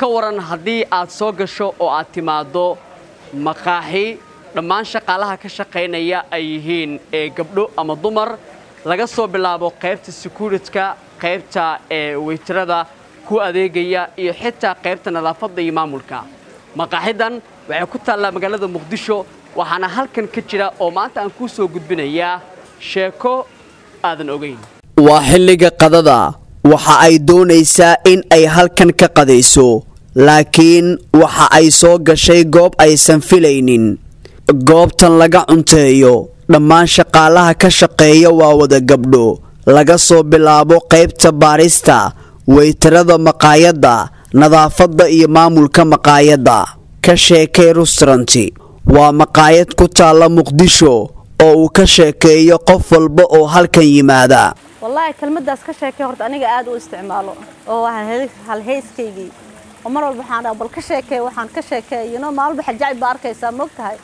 ka waran haddii aad soo gasho oo aad timaaddo maqaaxi dhammaan shaqaalaha ka shaqaynaya ay yihiin ee gabdho ama dumar laga soo bilaabo qaybta securitka qaybta ee weytarada ku adeegaya iyo xitaa qaybta nadaafadda iyo maamulka. Maqaaxidan waxay ku taallaa magaalada muqdisho waxaana halkan ka jira oo maanta aan kuu soo gudbinayaa sheeko aadan ogayn waa xilliga qadada waxa ay doonaysaa in ay halkan ka qadayso laakiin waxa ay soo gashay goob aysan filaynin. Goobtan laga cunteeyo dhammaan shaqaalaha ka shaqeeya waa wada gabdho. Laga soo bilaabo qaybta baarista weytarada maqaayadda nadaafadda iyo maamulka maqaayadda. Ka sheekay rustranti. Waa maqaayad ku taalla muqdisho oo uu ka sheekeeyo qof walba oo halkan yimaada wallaahi kelmaddaas ka sheekay horta aniga aad u isticmaalo. Oo waa halhayskaygii oo mar walba waxaan dhaha bal ka sheekee waxaan ka sheekeeyino maalba xajacib baa arkaysaa moog tahay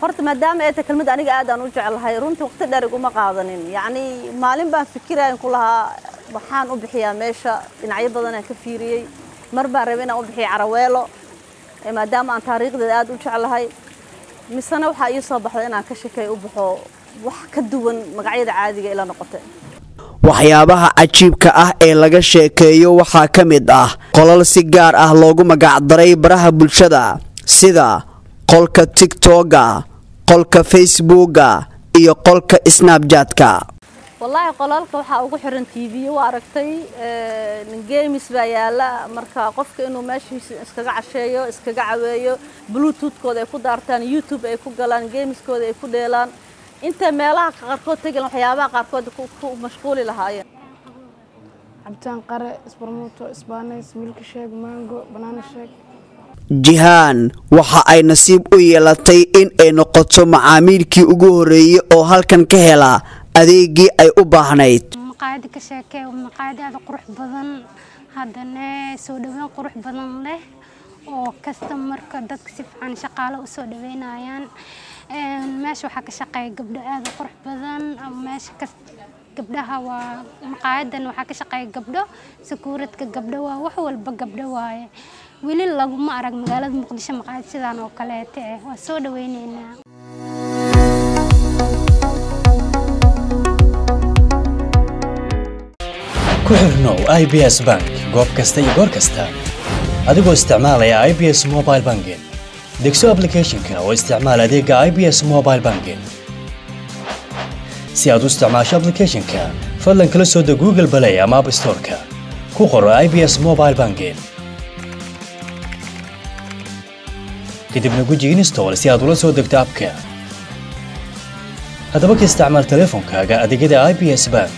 horta maadaama ay tahay kelmadda aniga aad aan u jeclahay runtii waqti dheer iguma qaadanin. Yacni maalin baan fikirayan ku lahaa waxaan u bixiyaa meesha dhinacyo badan aan ka fiiriyey. Mar baan rabay inaan u bixiyo caraweelo maadaama aan taariikhdeeda aad u jeclahay. Misena waxaa ii soo baxday inaan ka sheekeey u baxo wax ka duwan magacyada caadiga ila noqotay waxyaabaha cajiibka ah ee laga sheekeeyo waxaa ka mid ah qolal si gaar ah loogu magacdaray baraha bulshada sida qolka tigtoga qolka facebooka iyo qolka snabjatka wallaahi qolaalka waxaa ugu xiran t v u aragtay games baa yaalla marka qofka inuu meeshiisa iskaga casheeyo iskaga caweeyo bluetoothkooda ay ku daartaan youtube ay ku galaan gameskooda ay ku dheelaan intay meelaha qaarkood tegan waxyaabaha qaarkood ku mashquuli lahaayeen. Cabitaan qare isbarmuuto isbaaneys milki sheeg banaana sheeg jihaan waxa ay nasiib u yeelatay in ay noqoto macaamiilkii ugu horreeyey oo halkan ka hela adeegii ay u baahnayd. Maqaayada ka sheekee maqaayad aada qurux badan. Haddana soo dhaweyn qurux badan leh oo kastamarka dadka si fiican shaqaale u soo dhaweynayaan meesha waxaa ka shaqeeya gabdho aada u qurux badan. Meesha gabdhaha waa maqaayadan waxaa ka shaqeeya gabdho sakuuradka gabdho waa wax walba gabdho waaye. Weli laguma arag magaalada muqdisho maqaayad sidaan oo kaleete eh waa soo dhaweyneynaa ku xirnow i b s bank goob kasta iyo goor kasta adigoo isticmaalaya i b s mobile banking. Degso aplicathonka oo isticmaal adeega i b s mobile banking. Si aad u isticmaasho aplicathonka fadlan kala soo deg google balay ama app storeka. Ku qoro i b s mobile banking. Kadibna guji install si aad ula soo degto abka haddaba ka isticmaal teleefonkaaga adeegyada i b s bank